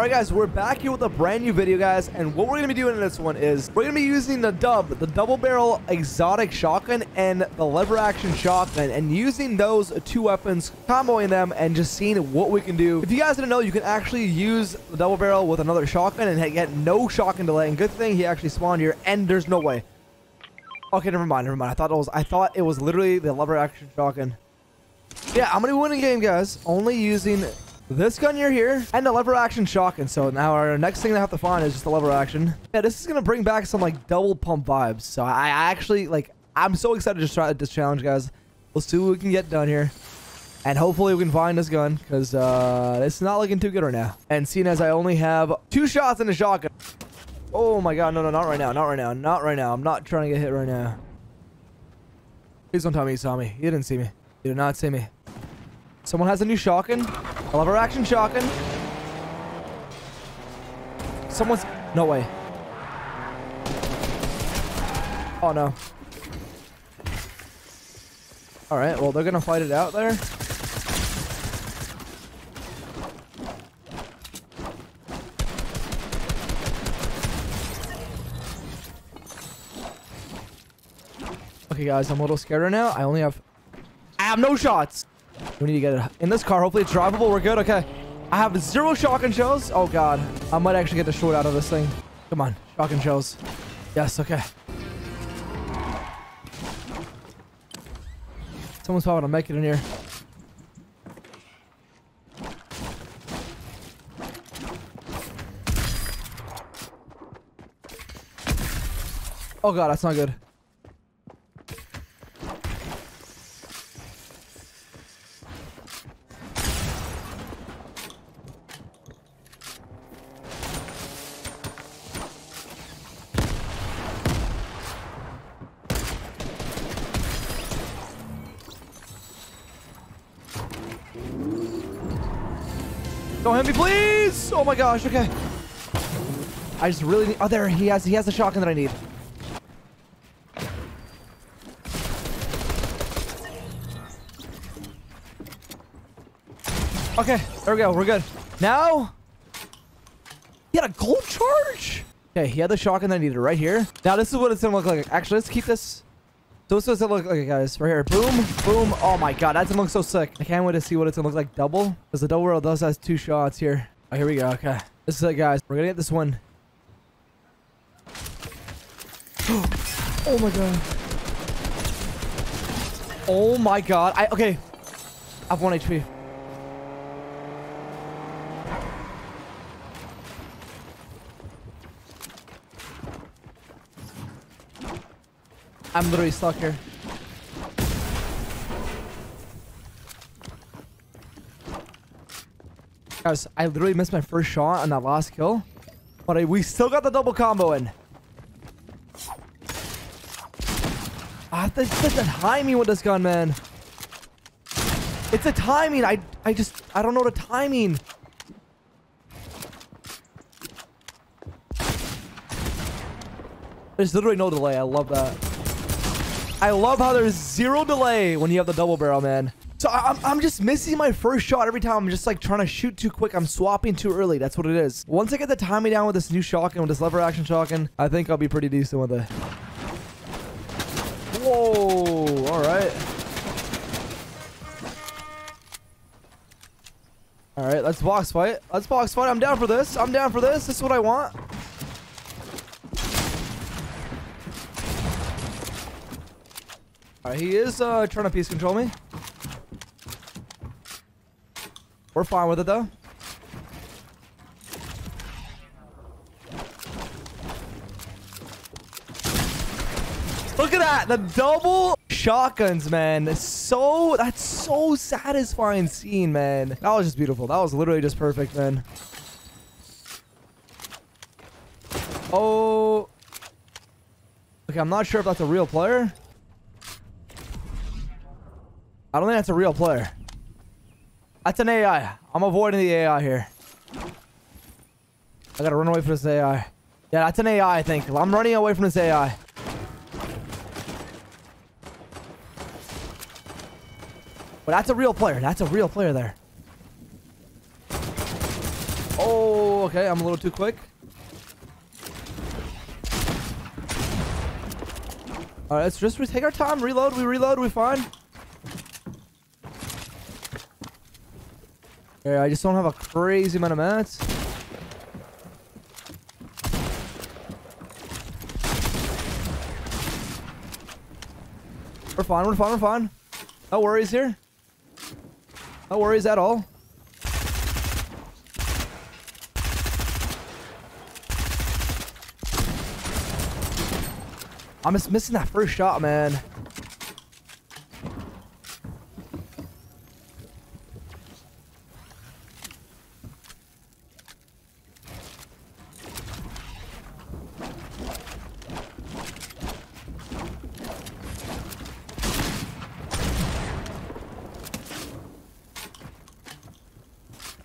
All right, guys, we're back here with a brand new video, guys, and what we're going to be doing in this one is we're going to be using the dub, the double barrel exotic shotgun and the lever action shotgun, and using those two weapons, comboing them, and just seeing what we can do. If you guys didn't know, you can actually use the double barrel with another shotgun and get no shotgun delay, and good thing he actually spawned here, and there's no way. Okay, never mind, never mind. I thought it was, I thought it was literally the lever action shotgun. Yeah, I'm going to win a game, guys, only using this gun you're here and the lever action shotgun. So now our next thing I have to find is just the lever action. Yeah, this is going to bring back some like double pump vibes. So I, actually like, I'm so excited to try this challenge, guys. We'll see what we can get done here. And hopefully we can find this gun because uh, it's not looking too good right now. And seeing as I only have two shots in the shotgun. Oh my god, no, no, not right now. Not right now. Not right now. I'm not trying to get hit right now. Please don't tell me you saw me. You didn't see me. You did not see me. Someone has a new shotgun. I love our action shotgun. Someone's... No way. Oh, no. Alright, well, they're gonna fight it out there. Okay, guys, I'm a little scared right now. I only have... I have no shots! We need to get it in this car. Hopefully it's drivable. We're good. Okay. I have zero shotgun shells. Oh, God. I might actually get the short out of this thing. Come on. Shotgun shells. Yes. Okay. Someone's probably going to make it in here. Oh, God. That's not good. Don't hit me, please! Oh my gosh, okay. I just really need... Oh, there, he has, he has the shotgun that I need. Okay, there we go. We're good. Now... He had a gold charge! Okay, he had the shotgun that I needed right here. Now, this is what it's gonna look like. Actually, let's keep this... So this is what it look like, guys. Right here. Boom, boom. Oh my god, that's gonna look so sick. I can't wait to see what it's gonna look like double. Because the double barrel does has two shots here. Oh, here we go. Okay. This is it, guys. We're gonna get this one. oh my god. Oh my god. I okay. I have one HP. I'm literally stuck here. Guys, I literally missed my first shot on that last kill. But I, we still got the double combo in. To get the timing with this gun, man. It's a timing. I I just I don't know the timing. There's literally no delay. I love that. I love how there's zero delay when you have the double barrel, man. So I'm, I'm just missing my first shot every time. I'm just like trying to shoot too quick. I'm swapping too early. That's what it is. Once I get the timing down with this new shotgun, with this lever action shotgun, I think I'll be pretty decent with it. Whoa. All right. All right, let's box fight. Let's box fight. I'm down for this. I'm down for this. This is what I want. Alright, he is uh, trying to piece control me. We're fine with it though. Look at that! The double shotguns, man. So that's so satisfying scene, man. That was just beautiful. That was literally just perfect, man. Oh. Okay, I'm not sure if that's a real player. I don't think that's a real player. That's an AI. I'm avoiding the AI here. I gotta run away from this AI. Yeah, that's an AI, I think. I'm running away from this AI. But that's a real player. That's a real player there. Oh, okay. I'm a little too quick. All right, let's just take our time. Reload. We reload. We fine. Yeah, I just don't have a crazy amount of mats. We're fine. We're fine. We're fine. No worries here. No worries at all. I'm just missing that first shot, man.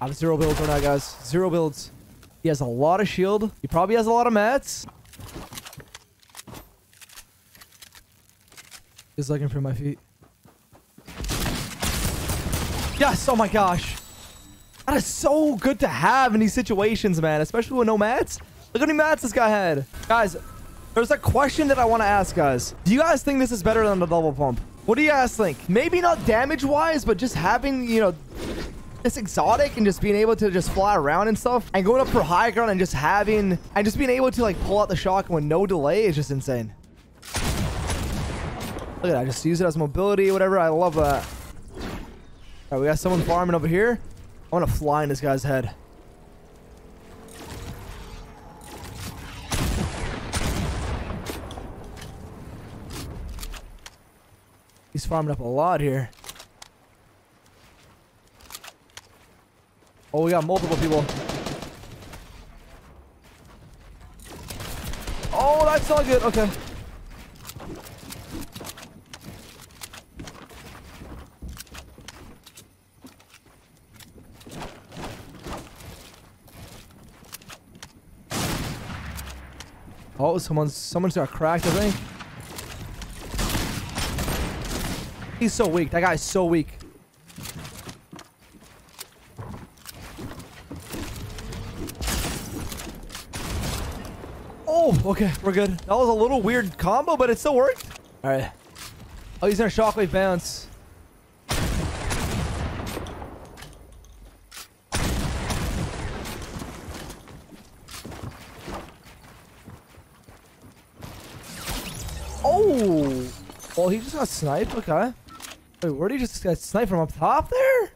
I have zero builds right now, guys. Zero builds. He has a lot of shield. He probably has a lot of mats. He's looking for my feet. Yes! Oh my gosh. That is so good to have in these situations, man. Especially with no mats. Look how many mats this guy had. Guys, there's a question that I want to ask, guys. Do you guys think this is better than the double pump? What do you guys think? Maybe not damage-wise, but just having, you know, this exotic and just being able to just fly around and stuff and going up for high ground and just having and just being able to like pull out the shotgun with no delay is just insane. Look at that. Just use it as mobility, whatever. I love that. All right, we got someone farming over here. I want to fly in this guy's head. He's farming up a lot here. Oh, we got multiple people. Oh, that's not good. Okay. Oh, someone's someone's got cracked, I think. He's so weak. That guy's so weak. Oh, okay, we're good. That was a little weird combo, but it still worked. All right. Oh, he's gonna shockwave bounce. Oh! Well, he just got sniped. Okay. Wait, where did he just get sniped from up top there?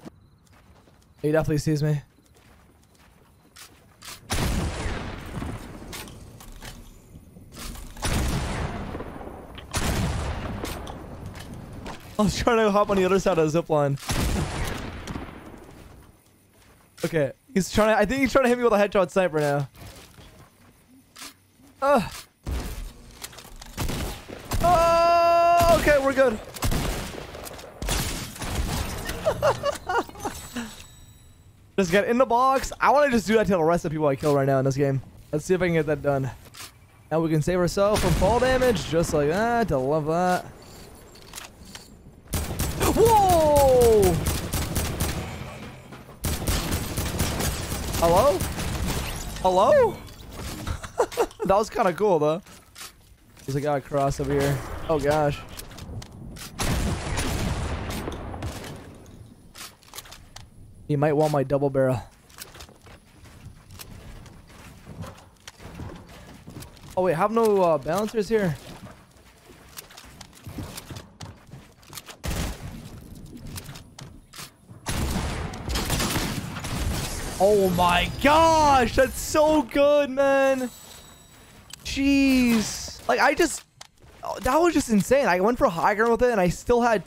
He definitely sees me. I was trying to hop on the other side of the zip line. Okay, he's trying to. I think he's trying to hit me with a headshot sniper now. Uh. Oh, okay, we're good. just get in the box. I want to just do that to the rest of the people I kill right now in this game. Let's see if I can get that done. Now we can save ourselves from fall damage, just like that. I love that. Hello? Hello? that was kind of cool, though. There's a guy across over here. Oh, gosh. He might want my double barrel. Oh, wait. Have no uh, balancers here? Oh my gosh, that's so good, man. Jeez. Like, I just... That was just insane. I went for a high ground with it, and I still had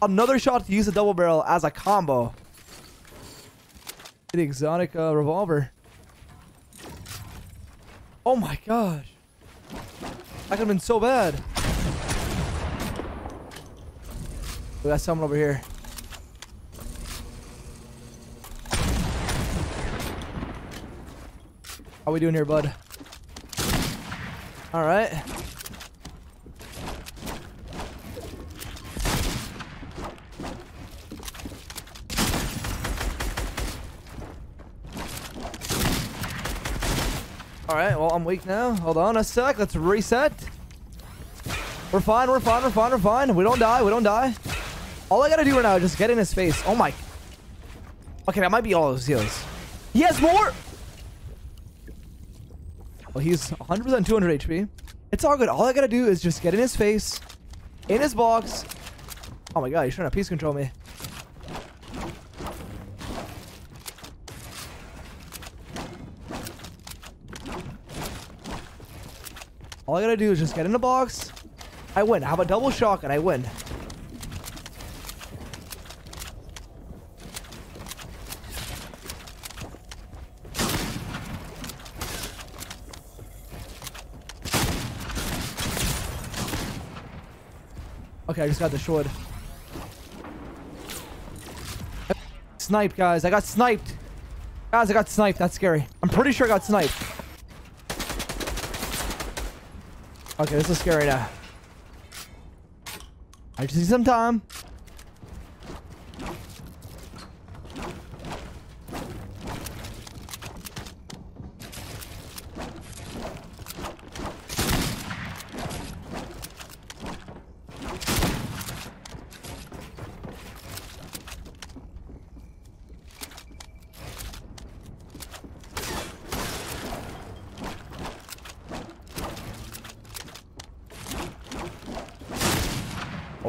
another shot to use a double barrel as a combo. The exotic uh, revolver. Oh my gosh. That could have been so bad. We got someone over here. How we doing here, bud? All right. All right, well, I'm weak now. Hold on a sec. Let's reset. We're fine. We're fine. We're fine. We're fine. We don't die. We don't die. All I got to do right now is just get in his face. Oh, my. Okay, that might be all his heals. He has more. Well, he's 100% 200 HP. It's all good. All I got to do is just get in his face, in his box. Oh, my God. He's trying to piece control me. All I gotta do is just get in the box. I win. I have a double shock and I win. Okay, I just got the short. Sniped, guys. I got sniped. Guys, I got sniped. That's scary. I'm pretty sure I got sniped. Okay, this is scary now. I just need some time.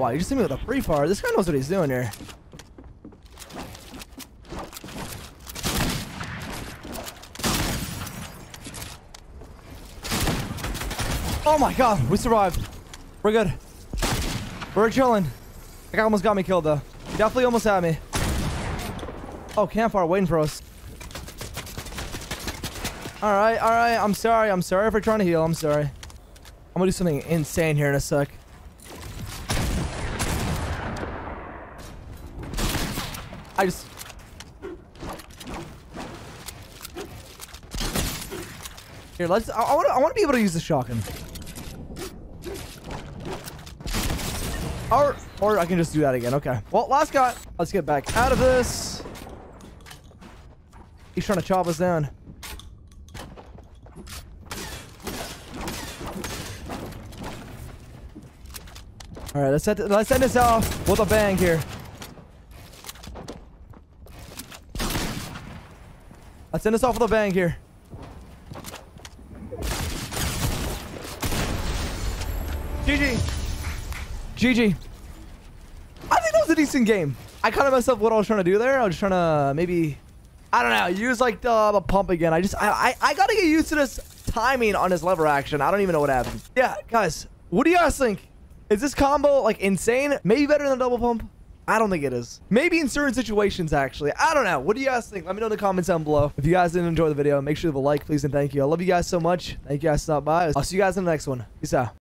Wow, you just hit me with a free fire. This guy knows what he's doing here. Oh my god, we survived. We're good. We're chilling. That guy almost got me killed though. He definitely almost had me. Oh, campfire waiting for us. Alright, alright. I'm sorry. I'm sorry for trying to heal. I'm sorry. I'm gonna do something insane here in a sec. I just... Here, let's... I, want to I wanna be able to use the shotgun. Or, or I can just do that again. Okay. Well, last guy. Let's get back out of this. He's trying to chop us down. All right, let's set let's end this off with a bang here. Let's end this off with a bang here. GG. GG. I think that was a decent game. I kind of messed up what I was trying to do there. I was trying to maybe, I don't know, use like the, the pump again. I just, I, I, I got to get used to this timing on this lever action. I don't even know what happened. Yeah, guys, what do you guys think? Is this combo like insane? Maybe better than a double pump? I don't think it is. Maybe in certain situations, actually. I don't know. What do you guys think? Let me know in the comments down below. If you guys didn't enjoy the video, make sure to leave a like, please, and thank you. I love you guys so much. Thank you guys for stopping by. I'll see you guys in the next one. Peace out.